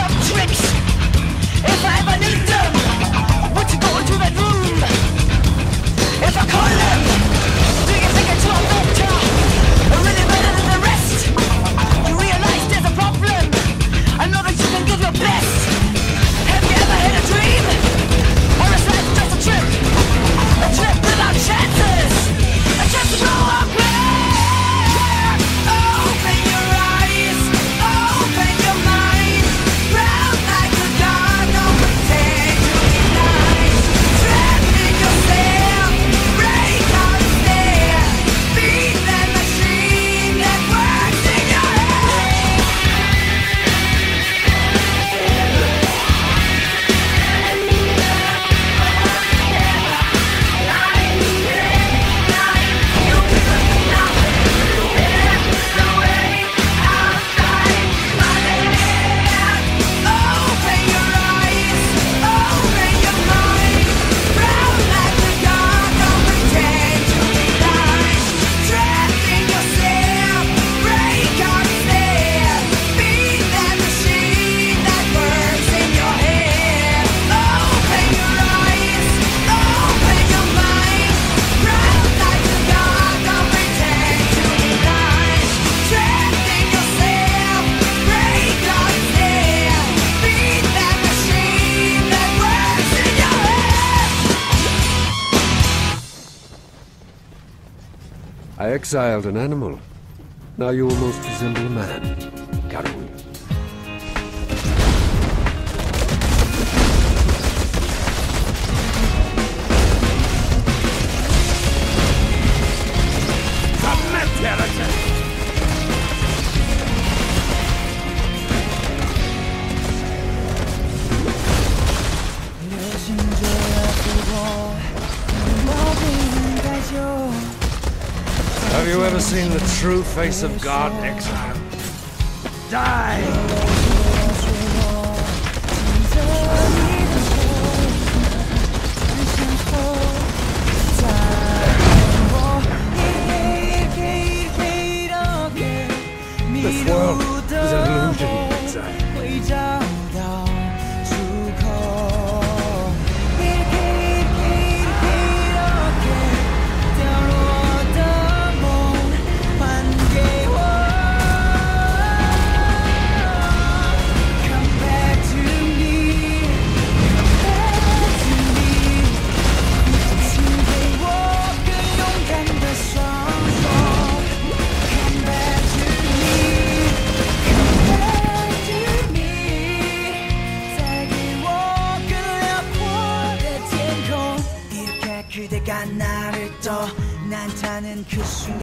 some tricks. I exiled an animal. Now you almost resemble a man, you ever seen the true face of God, Exile? Die! This world is an illusion, Exile. küssen